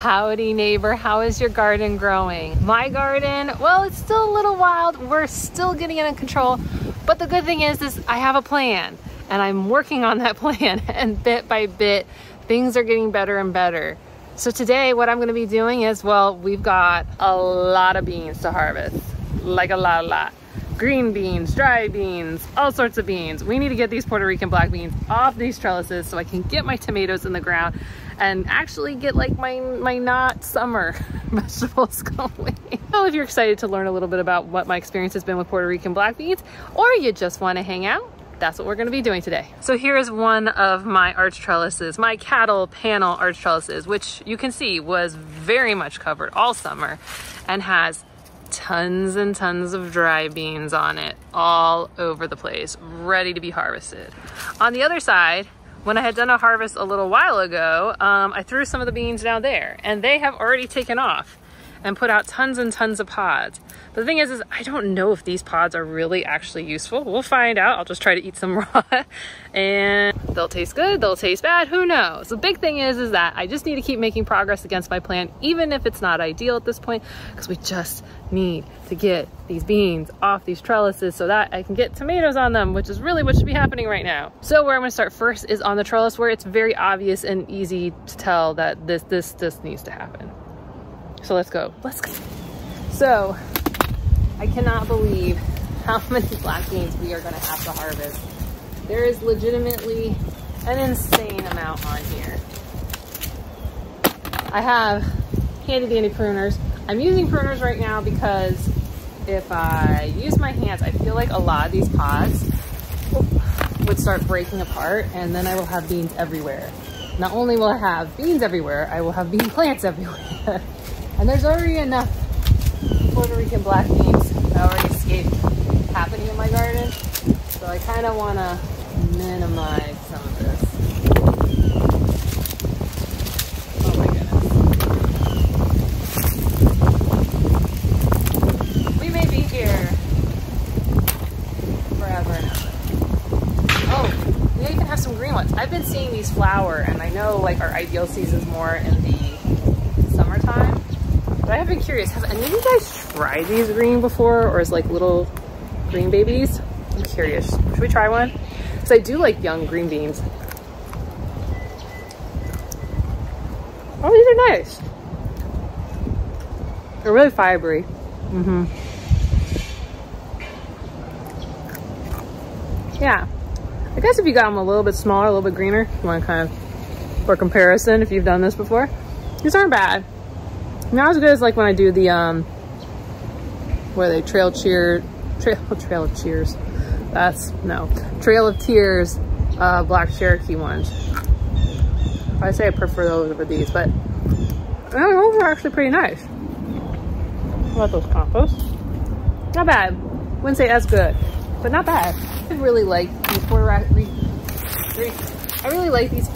Howdy neighbor, how is your garden growing? My garden, well, it's still a little wild. We're still getting it in control. But the good thing is, is I have a plan and I'm working on that plan and bit by bit, things are getting better and better. So today what I'm gonna be doing is, well, we've got a lot of beans to harvest, like a lot, a lot. Green beans, dry beans, all sorts of beans. We need to get these Puerto Rican black beans off these trellises so I can get my tomatoes in the ground and actually get like my, my not summer vegetables going. So if you're excited to learn a little bit about what my experience has been with Puerto Rican black beans, or you just wanna hang out, that's what we're gonna be doing today. So here is one of my arch trellises, my cattle panel arch trellises, which you can see was very much covered all summer and has tons and tons of dry beans on it all over the place, ready to be harvested. On the other side, when I had done a harvest a little while ago, um, I threw some of the beans down there and they have already taken off and put out tons and tons of pods. But the thing is, is I don't know if these pods are really actually useful. We'll find out. I'll just try to eat some raw and they'll taste good, they'll taste bad, who knows? The big thing is, is that I just need to keep making progress against my plan, even if it's not ideal at this point, because we just need to get these beans off these trellises so that I can get tomatoes on them, which is really what should be happening right now. So where I'm gonna start first is on the trellis where it's very obvious and easy to tell that this, this, this needs to happen. So let's go, let's go. So I cannot believe how many black beans we are gonna have to harvest. There is legitimately an insane amount on here. I have handy dandy pruners. I'm using pruners right now because if I use my hands, I feel like a lot of these pods would start breaking apart and then I will have beans everywhere. Not only will I have beans everywhere, I will have bean plants everywhere. And there's already enough Puerto Rican black beans that already escaped happening in my garden. So I kind of want to minimize some of this. Oh my goodness. We may be here forever and ever. Oh, we even have some green ones. I've been seeing these flower and I know like our ideal season is more in the. But I have been curious, have any of you guys tried these green before or as like little green babies? I'm curious. Should we try one? Because I do like young green beans. Oh, these are nice. They're really fibery. Mm-hmm. Yeah. I guess if you got them a little bit smaller, a little bit greener, you want to kind of, for comparison, if you've done this before, these aren't bad. Not as good as like when I do the, um, where they trail cheer, trail, trail of cheers. That's, no, Trail of Tears uh, Black Cherokee ones. I say I prefer those over these, but know, those are actually pretty nice. What those compost? Not bad. Wouldn't say as good, but not bad. I really like these Puerto Rican, I really like these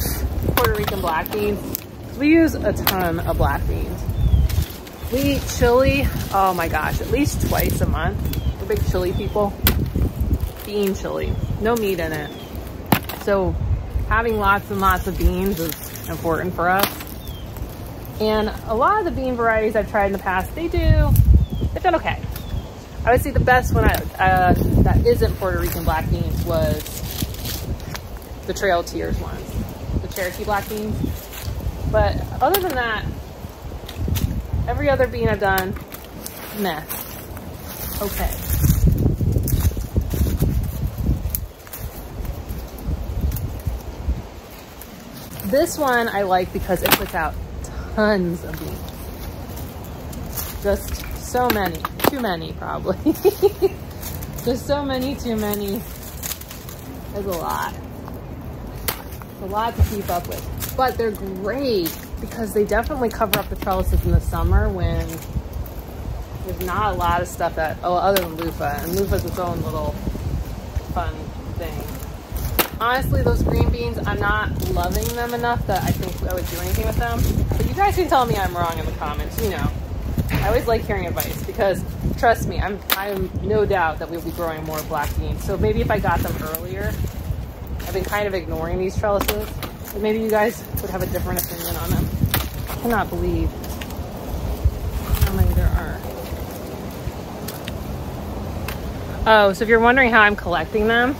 Puerto Rican black beans. We use a ton of black beans. We eat chili, oh my gosh, at least twice a month. We're big chili people. Bean chili, no meat in it. So having lots and lots of beans is important for us. And a lot of the bean varieties I've tried in the past, they do, they've done okay. I would say the best one I, uh, that isn't Puerto Rican black beans was the Trail Tears ones, the Cherokee black beans. But other than that, every other bean I've done, mess. Okay. This one I like because it puts out tons of beans. Just so many, too many probably. Just so many, too many. There's a lot. a lot to keep up with. But they're great because they definitely cover up the trellises in the summer when there's not a lot of stuff that, oh, other than loofah. And loofah's its own little fun thing. Honestly, those green beans, I'm not loving them enough that I think I would do anything with them. But you guys can tell me I'm wrong in the comments, you know. I always like hearing advice because trust me, I'm I'm no doubt that we'll be growing more black beans. So maybe if I got them earlier, I've been kind of ignoring these trellises. Maybe you guys would have a different opinion on them. Cannot believe how many there are. Oh, so if you're wondering how I'm collecting them, I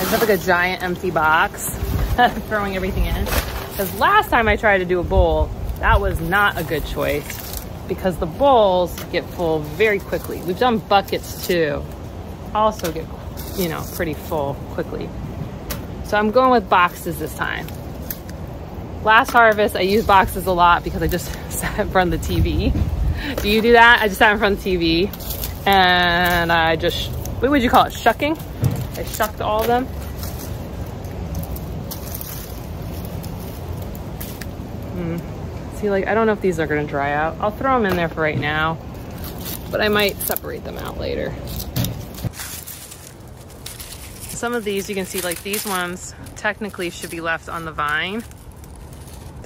just have like a giant empty box, throwing everything in. Because last time I tried to do a bowl, that was not a good choice because the bowls get full very quickly. We've done buckets too, also get, you know, pretty full quickly. So I'm going with boxes this time. Last harvest, I used boxes a lot because I just sat in front of the TV. Do you do that? I just sat in front of the TV and I just, what would you call it, shucking? I shucked all of them. Hmm. See, like, I don't know if these are gonna dry out. I'll throw them in there for right now, but I might separate them out later. Some of these, you can see like these ones technically should be left on the vine.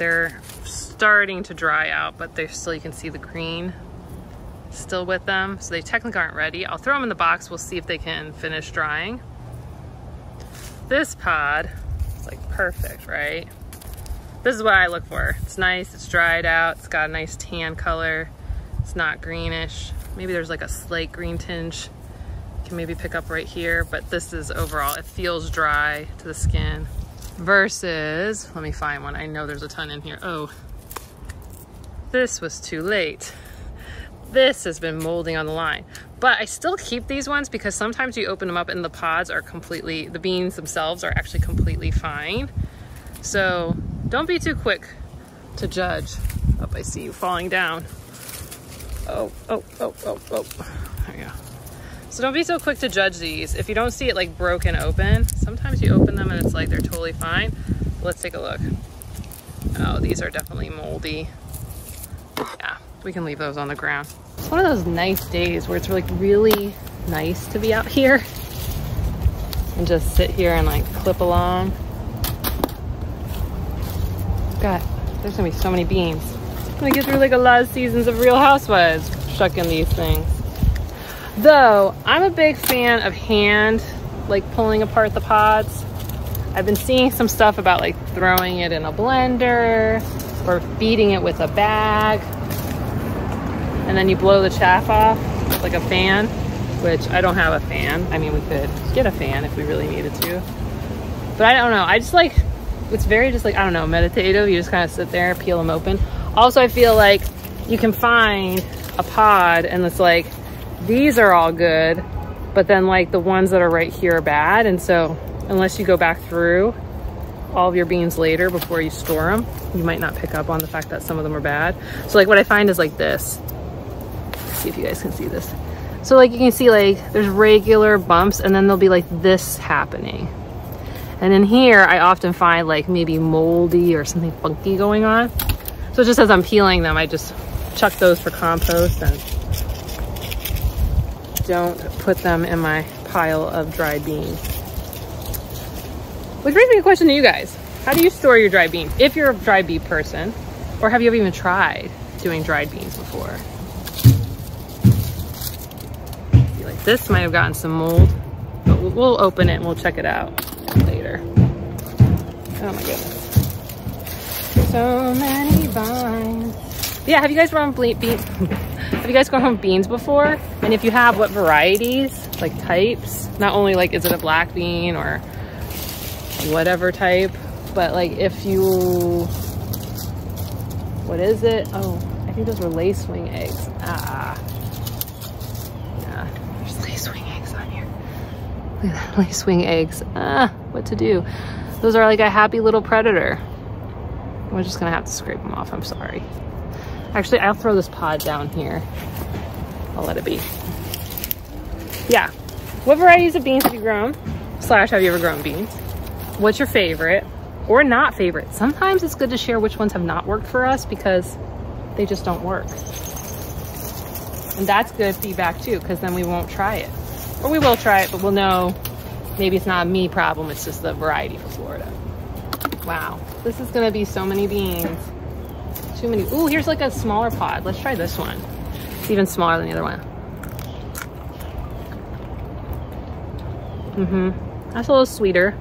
They're starting to dry out, but they're still, you can see the green still with them. So they technically aren't ready. I'll throw them in the box. We'll see if they can finish drying. This pod is like perfect, right? This is what I look for. It's nice, it's dried out, it's got a nice tan color. It's not greenish. Maybe there's like a slight green tinge. You can maybe pick up right here, but this is overall, it feels dry to the skin. Versus, let me find one. I know there's a ton in here. Oh, this was too late. This has been molding on the line. But I still keep these ones because sometimes you open them up and the pods are completely, the beans themselves are actually completely fine. So don't be too quick to judge. Oh, I see you falling down. Oh, oh, oh, oh, oh. There you go. So don't be so quick to judge these. If you don't see it like broken open, sometimes you open them and it's like they're totally fine. Let's take a look. Oh, these are definitely moldy. Yeah, we can leave those on the ground. It's one of those nice days where it's like really nice to be out here and just sit here and like clip along. God, there's gonna be so many beans. I'm gonna get through like a lot of seasons of Real Housewives shucking these things. Though, I'm a big fan of hand, like pulling apart the pods. I've been seeing some stuff about like throwing it in a blender or feeding it with a bag and then you blow the chaff off like a fan, which I don't have a fan. I mean, we could get a fan if we really needed to. But I don't know. I just like, it's very just like, I don't know, meditative. You just kind of sit there, peel them open. Also, I feel like you can find a pod and it's like, these are all good, but then like the ones that are right here are bad. And so unless you go back through all of your beans later before you store them, you might not pick up on the fact that some of them are bad. So like what I find is like this see if you guys can see this. So like you can see like there's regular bumps and then there'll be like this happening. And in here, I often find like maybe moldy or something funky going on. So just as I'm peeling them, I just chuck those for compost and don't put them in my pile of dried beans. Which brings me a question to you guys. How do you store your dried beans? If you're a dried bean person, or have you ever even tried doing dried beans before? Like this might have gotten some mold, but we'll open it and we'll check it out later. Oh my goodness. So many vines. Yeah, have you guys grown beans? Have you guys grown beans before? And if you have, what varieties, like types? Not only like, is it a black bean or whatever type, but like if you, what is it? Oh, I think those were lacewing eggs. Ah. Yeah, there's lace wing eggs on here. Look at that, lacewing eggs. Ah, what to do? Those are like a happy little predator. We're just gonna have to scrape them off, I'm sorry. Actually, I'll throw this pod down here. I'll let it be. Yeah. What varieties of beans have you grown? Slash, have you ever grown beans? What's your favorite or not favorite? Sometimes it's good to share which ones have not worked for us because they just don't work. And that's good feedback too, because then we won't try it. Or we will try it, but we'll know maybe it's not a me problem, it's just the variety for Florida. Wow, this is gonna be so many beans. Too many. Ooh, here's like a smaller pod. Let's try this one. It's even smaller than the other one. Mm-hmm. That's a little sweeter.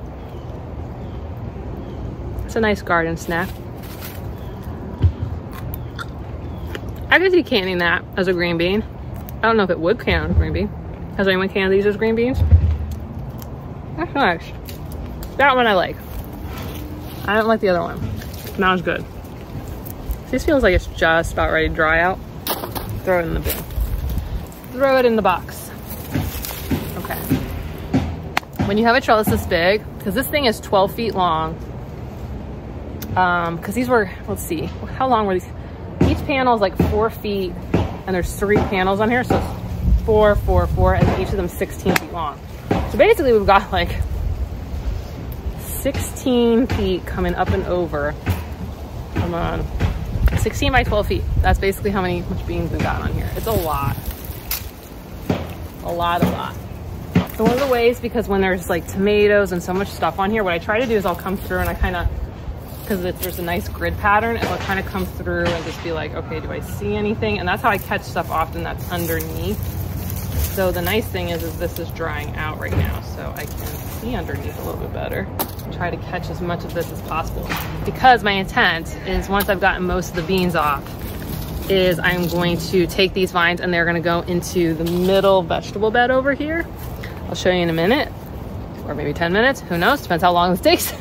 It's a nice garden snack. I could see canning that as a green bean. I don't know if it would can a green bean. Has anyone canned these as green beans? That's nice. That one I like. I don't like the other one. Smells good. This feels like it's just about ready to dry out. Throw it in the bin. Throw it in the box. Okay. When you have a trellis this big, because this thing is 12 feet long, um, because these were, let's see, how long were these? Each panel is like four feet, and there's three panels on here, so four, four, four, and each of them 16 feet long. So basically we've got like 16 feet coming up and over. Come on. 16 by 12 feet. That's basically how many beans we've got on here. It's a lot. A lot, a lot. So one of the ways, because when there's like tomatoes and so much stuff on here, what I try to do is I'll come through and I kind of, because there's a nice grid pattern, I'll kind of come through and just be like, okay, do I see anything? And that's how I catch stuff often that's underneath. So the nice thing is, is this is drying out right now, so I can see underneath a little bit better try to catch as much of this as possible. Because my intent is once I've gotten most of the beans off, is I'm going to take these vines and they're gonna go into the middle vegetable bed over here. I'll show you in a minute, or maybe 10 minutes, who knows, depends how long this takes.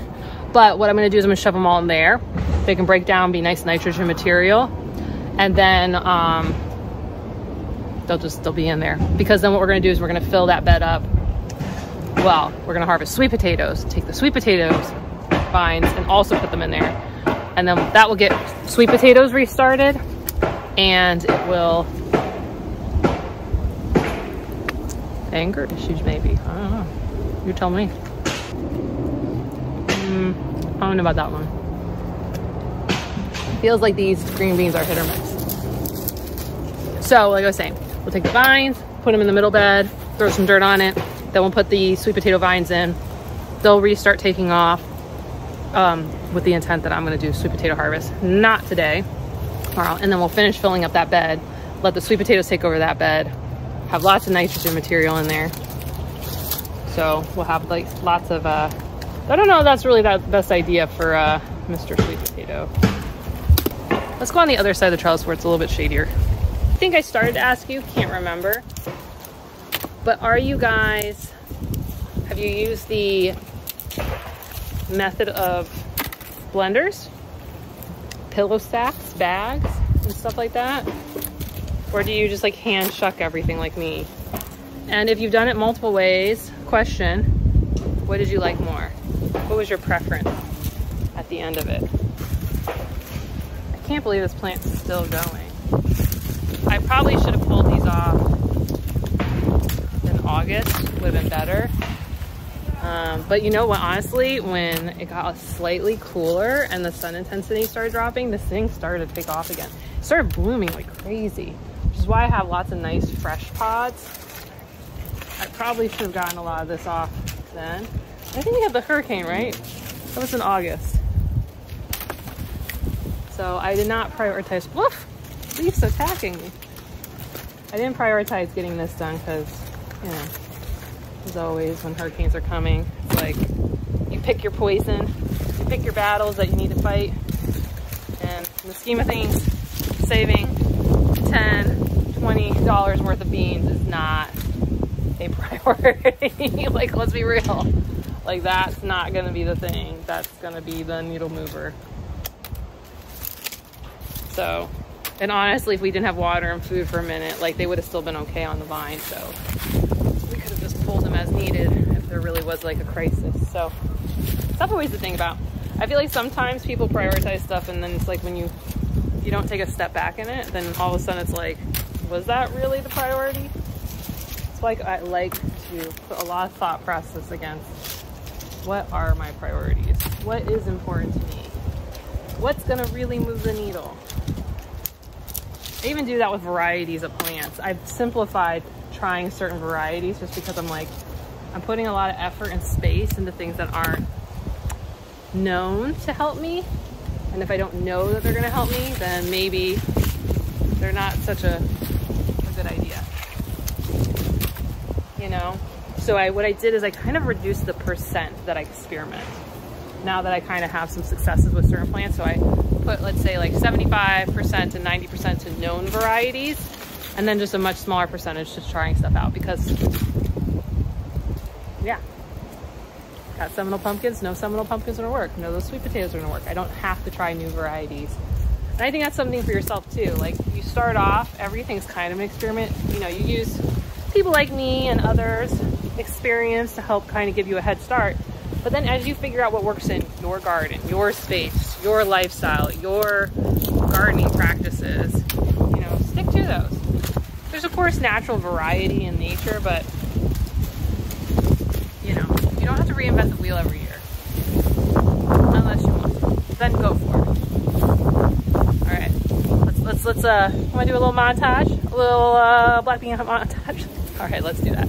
But what I'm gonna do is I'm gonna shove them all in there. They can break down, be nice nitrogen material. And then um, they'll just, they'll be in there. Because then what we're gonna do is we're gonna fill that bed up well, we're gonna harvest sweet potatoes, take the sweet potatoes vines and also put them in there. And then that will get sweet potatoes restarted and it will anger issues maybe. I don't know. You tell me. Mm, I don't know about that one. Feels like these green beans are hit or miss. So like I was saying, we'll take the vines, put them in the middle bed, throw some dirt on it, then we'll put the sweet potato vines in. They'll restart taking off um, with the intent that I'm gonna do sweet potato harvest. Not today, tomorrow. And then we'll finish filling up that bed, let the sweet potatoes take over that bed, have lots of nitrogen material in there. So we'll have like lots of, uh, I don't know that's really the best idea for uh, Mr. Sweet Potato. Let's go on the other side of the trellis where it's a little bit shadier. I think I started to ask you, can't remember. But are you guys, have you used the method of blenders, pillow sacks, bags, and stuff like that? Or do you just like hand shuck everything like me? And if you've done it multiple ways, question, what did you like more? What was your preference at the end of it? I can't believe this plant's still going. I probably should have pulled these off August would have been better. Um, but you know what, honestly, when it got slightly cooler and the sun intensity started dropping, this thing started to take off again. It started blooming like crazy, which is why I have lots of nice fresh pods. I probably should have gotten a lot of this off then. I think we had the hurricane, right? That was in August. So I did not prioritize, woof, leaf's attacking me. I didn't prioritize getting this done because know, as always, when hurricanes are coming, it's like you pick your poison, you pick your battles that you need to fight. And in the scheme of things, saving 10 $20 worth of beans is not a priority. like, let's be real. Like, that's not gonna be the thing. That's gonna be the needle mover. So, and honestly, if we didn't have water and food for a minute, like they would have still been okay on the vine. So we could have just pulled them as needed if there really was like a crisis. So that's always the thing about. I feel like sometimes people prioritize stuff and then it's like when you you don't take a step back in it, then all of a sudden it's like, was that really the priority? It's like I like to put a lot of thought process against what are my priorities? What is important to me? What's gonna really move the needle? I even do that with varieties of plants. I've simplified trying certain varieties just because I'm like, I'm putting a lot of effort and space into things that aren't known to help me. And if I don't know that they're gonna help me, then maybe they're not such a, a good idea. You know? So I, what I did is I kind of reduced the percent that I experiment. Now that I kind of have some successes with certain plants, so I put, let's say like 75% to 90% to known varieties, and then just a much smaller percentage just trying stuff out because, yeah. Got Seminole pumpkins, no Seminole pumpkins are gonna work. No, those sweet potatoes are gonna work. I don't have to try new varieties. And I think that's something for yourself too. Like you start off, everything's kind of an experiment. You know, you use people like me and others experience to help kind of give you a head start. But then as you figure out what works in your garden, your space, your lifestyle, your gardening practices, you know, stick to those. There's of course natural variety in nature, but you know, you don't have to reinvent the wheel every year. Unless you want. Then go for it. Alright. Let's let's let's uh wanna do a little montage? A little uh black bean montage? Alright, let's do that.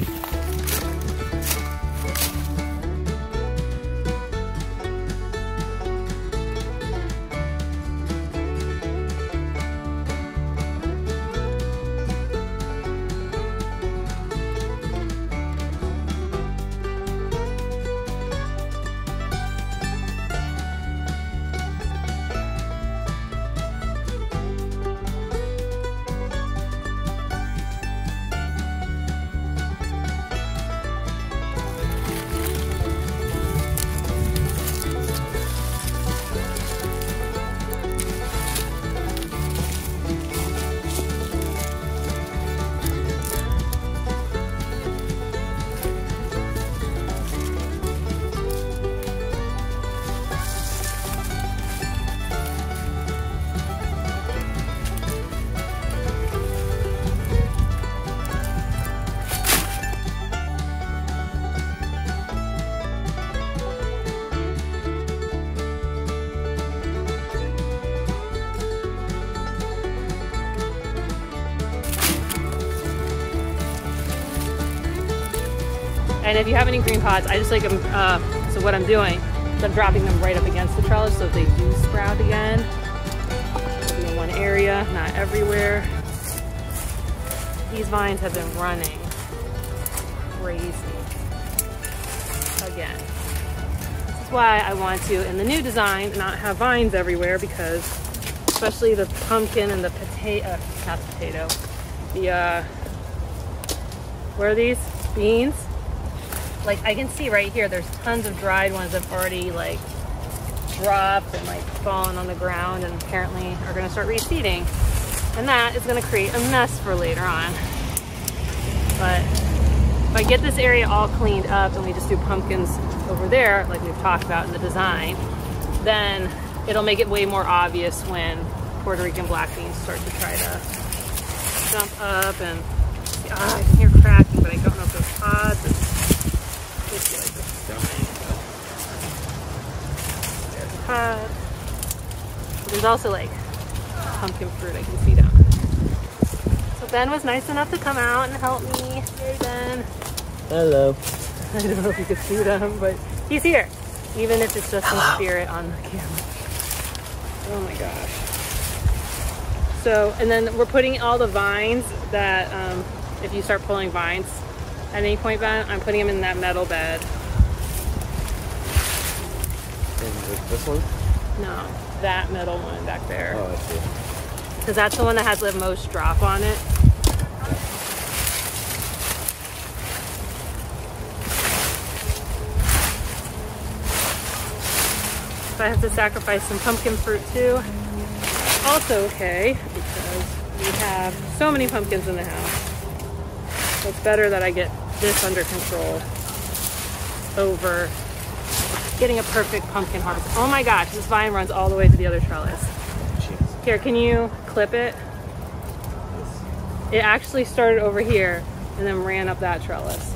And if you have any green pods, I just like them, uh, so what I'm doing is I'm dropping them right up against the trellis so they do sprout again. in one area, not everywhere. These vines have been running crazy again. This is why I want to, in the new design, not have vines everywhere because especially the pumpkin and the potato, uh, not potato, the, uh, where are these? Beans? Like I can see right here, there's tons of dried ones that have already like dropped and like fallen on the ground and apparently are gonna start reseeding. And that is gonna create a mess for later on. But if I get this area all cleaned up and we just do pumpkins over there, like we've talked about in the design, then it'll make it way more obvious when Puerto Rican black beans start to try to jump up and ah, I can hear cracking, but I don't know if those pods there's There's also like pumpkin fruit I can see down So Ben was nice enough to come out and help me. Hey Ben. Hello. I don't know if you can see them, but he's here. Even if it's just in spirit on the camera. Oh my gosh. So, and then we're putting all the vines that, um, if you start pulling vines at any point, Ben, I'm putting them in that metal bed This one? No, that metal one back there. Oh, I see. Because that's the one that has the most drop on it. If I have to sacrifice some pumpkin fruit too, also okay because we have so many pumpkins in the house. It's better that I get this under control over getting a perfect pumpkin harvest. Oh my gosh, this vine runs all the way to the other trellis. Jeez. Here, can you clip it? It actually started over here and then ran up that trellis.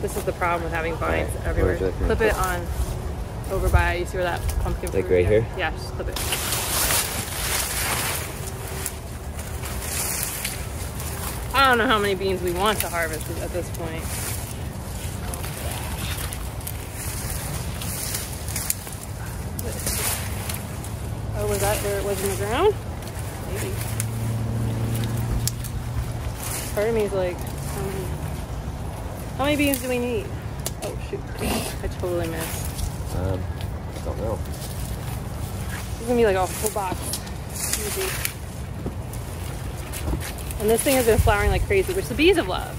This is the problem with having vines right. everywhere. Clip it on over by, you see where that pumpkin Like right here? Yeah, just clip it. I don't know how many beans we want to harvest at this point. Oh, was that where it was in the ground? Maybe. Part of me is like, how many, how many beans do we need? Oh shoot, I totally missed. Um, I don't know. It's gonna be like a whole box. Easy. And this thing has been flowering like crazy, which the bees have loved.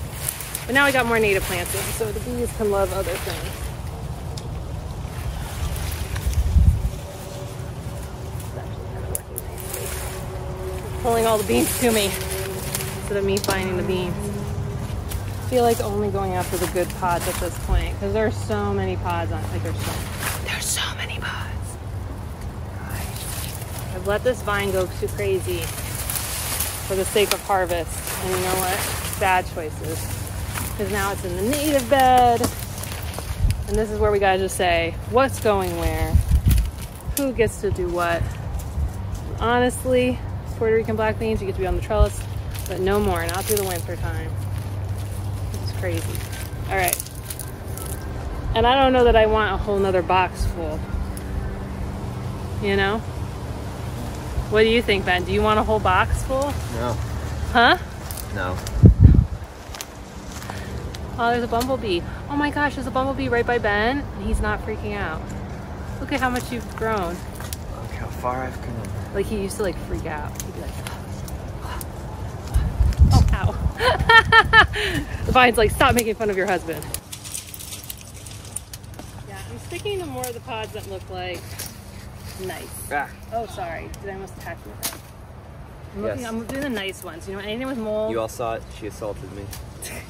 But now we got more native plants in, so the bees can love other things. Pulling all the beans to me instead of me finding the beans. I feel like only going after the good pods at this point because there are so many pods on like there's so there's so many pods. I've let this vine go too crazy for the sake of harvest. And you know what? Bad choices. Because now it's in the native bed. And this is where we gotta just say what's going where, who gets to do what. Honestly, Puerto Rican black beans, you get to be on the trellis, but no more, not through the winter time. Is crazy. All right. And I don't know that I want a whole nother box full. You know? What do you think, Ben? Do you want a whole box full? No. Huh? No. Oh, there's a bumblebee. Oh my gosh, there's a bumblebee right by Ben, and he's not freaking out. Look at how much you've grown. Look how far I've come. Like he used to like freak out. He'd be like, oh, ow. the vine's like, stop making fun of your husband. Yeah, I'm sticking to more of the pods that look like nice. Ah. Oh, sorry. Did I almost attack head? I'm, looking, Yes. I'm doing the nice ones. You know, anything with mold. You all saw it. She assaulted me.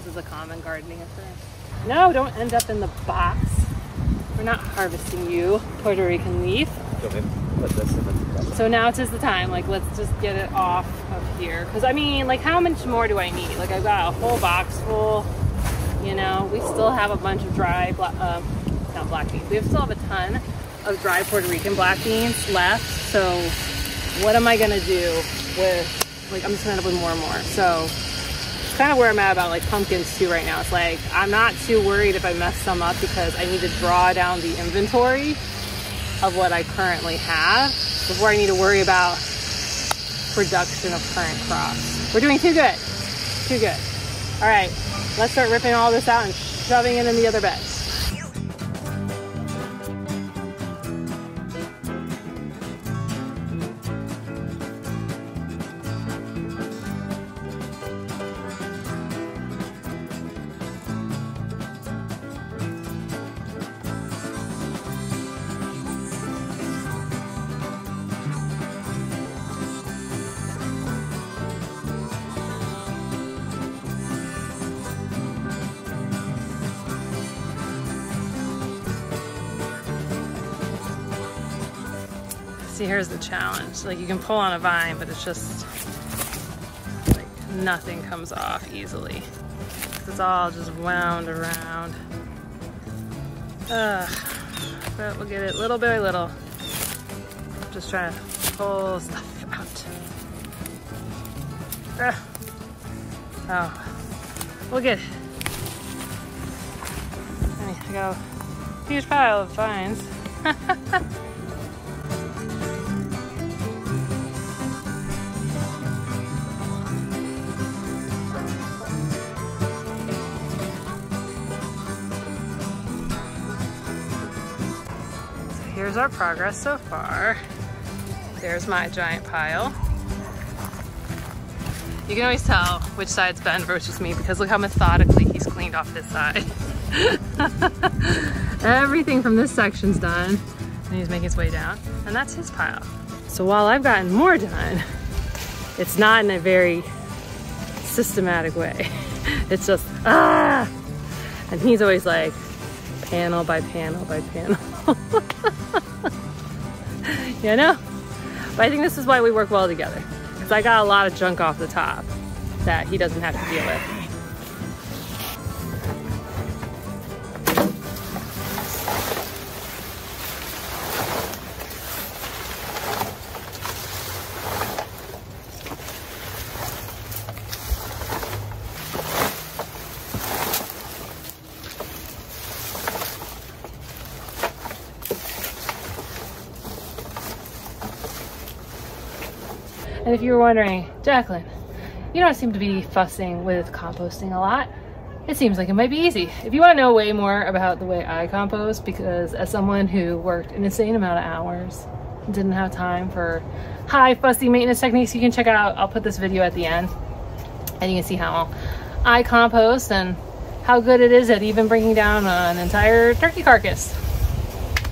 This is a common gardening occurrence. No, don't end up in the box. We're not harvesting you, Puerto Rican leaf. Okay. Put this in the So now it is the time. Like, let's just get it off of here. Because I mean, like, how much more do I need? Like, I've got a whole box full. You know, we still have a bunch of dry, bla- uh, not black beans. We still have a ton of dry Puerto Rican black beans left. So, what am I gonna do with? Like, I'm just gonna end up with more and more. So, it's kind of where I'm at about like pumpkins too right now. It's like I'm not too worried if I mess some up because I need to draw down the inventory of what I currently have before I need to worry about production of current crops. We're doing too good. Too good. All right, let's start ripping all this out and shoving it in the other bed. See, here's the challenge. Like you can pull on a vine, but it's just like nothing comes off easily. It's all just wound around. Ugh. But we'll get it little by little. Just trying to pull stuff out. Ugh. Oh, we'll get it. I mean, I got a huge pile of vines. here's our progress so far. There's my giant pile. You can always tell which side's Ben versus me because look how methodically he's cleaned off this side. Everything from this section's done and he's making his way down and that's his pile. So while I've gotten more done, it's not in a very systematic way. It's just, ah! And he's always like, panel by panel by panel. you know? But I think this is why we work well together. Because I got a lot of junk off the top that he doesn't have to deal with. And if you were wondering, Jacqueline, you don't seem to be fussing with composting a lot. It seems like it might be easy. If you want to know way more about the way I compost, because as someone who worked an insane amount of hours didn't have time for high fussy maintenance techniques you can check out. I'll put this video at the end and you can see how I compost and how good it is at even bringing down an entire turkey carcass.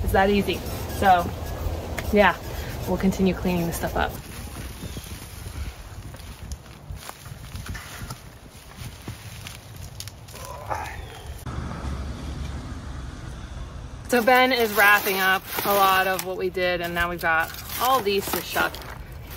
It's that easy. So yeah, we'll continue cleaning this stuff up. So Ben is wrapping up a lot of what we did and now we've got all these to shuck.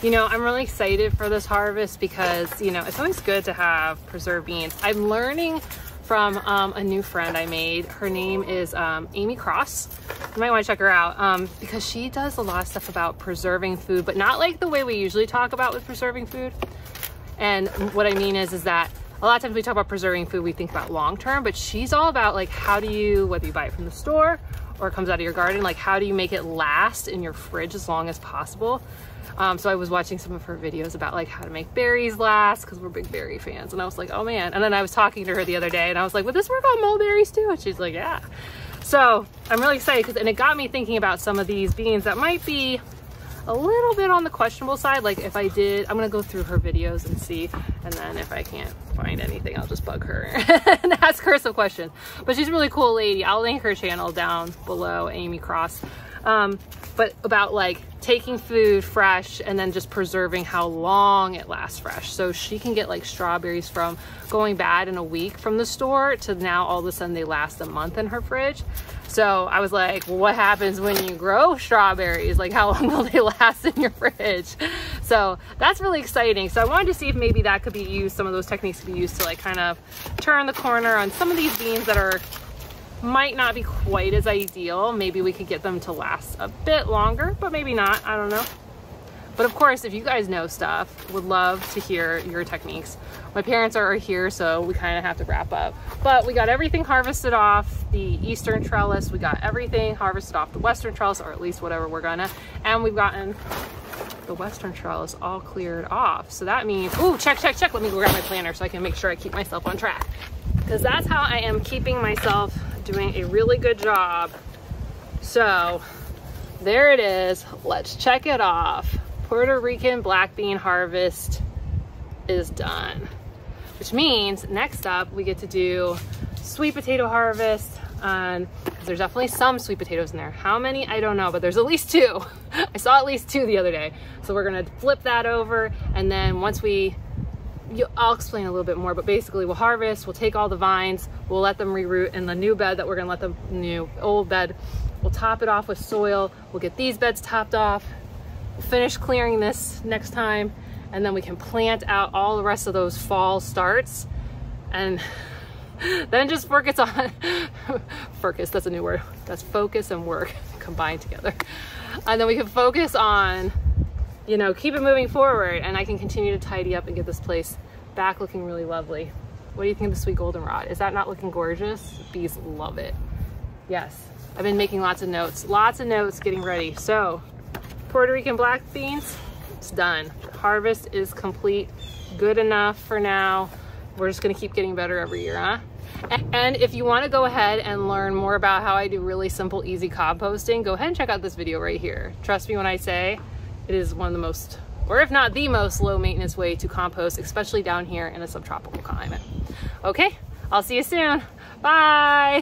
You know, I'm really excited for this harvest because, you know, it's always good to have preserved beans. I'm learning from um, a new friend I made. Her name is um, Amy Cross. You might want to check her out um, because she does a lot of stuff about preserving food, but not like the way we usually talk about with preserving food. And what I mean is, is that a lot of times we talk about preserving food, we think about long term, but she's all about like how do you, whether you buy it from the store or it comes out of your garden, like how do you make it last in your fridge as long as possible? Um, so I was watching some of her videos about like how to make berries last because we're big berry fans. And I was like, oh man. And then I was talking to her the other day and I was like, would this work on mulberries too? And she's like, yeah. So I'm really excited because, and it got me thinking about some of these beans that might be a little bit on the questionable side. Like if I did, I'm gonna go through her videos and see, and then if I can't find anything, I'll just bug her and ask her some questions. But she's a really cool lady. I'll link her channel down below, Amy Cross. Um, but about like taking food fresh and then just preserving how long it lasts fresh. So she can get like strawberries from going bad in a week from the store to now all of a sudden they last a month in her fridge. So I was like, well, what happens when you grow strawberries? Like how long will they last in your fridge? So that's really exciting. So I wanted to see if maybe that could be used, some of those techniques could be used to like kind of turn the corner on some of these beans that are might not be quite as ideal. Maybe we could get them to last a bit longer, but maybe not, I don't know. But of course, if you guys know stuff, would love to hear your techniques. My parents are here, so we kind of have to wrap up. But we got everything harvested off the eastern trellis. We got everything harvested off the western trellis, or at least whatever we're gonna. And we've gotten the western trellis all cleared off. So that means, ooh, check, check, check. Let me go grab my planner so I can make sure I keep myself on track. Because that's how I am keeping myself doing a really good job. So there it is. Let's check it off. Puerto Rican black bean harvest is done. Which means next up we get to do sweet potato harvest and there's definitely some sweet potatoes in there. How many? I don't know, but there's at least two. I saw at least two the other day. So we're gonna flip that over and then once we I'll explain a little bit more, but basically we'll harvest, we'll take all the vines, we'll let them reroot in the new bed that we're gonna let the new old bed. We'll top it off with soil. We'll get these beds topped off. We'll finish clearing this next time, and then we can plant out all the rest of those fall starts. And then just focus on, focus, that's a new word. That's focus and work combined together. And then we can focus on you know, keep it moving forward and I can continue to tidy up and get this place back looking really lovely. What do you think of the sweet goldenrod? Is that not looking gorgeous? Bees love it. Yes, I've been making lots of notes, lots of notes getting ready. So Puerto Rican black beans, it's done. Harvest is complete, good enough for now. We're just gonna keep getting better every year, huh? And if you wanna go ahead and learn more about how I do really simple, easy composting, go ahead and check out this video right here. Trust me when I say it is one of the most, or if not the most low maintenance way to compost, especially down here in a subtropical climate. Okay, I'll see you soon. Bye.